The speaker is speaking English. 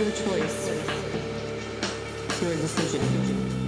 your choice. It's your decision.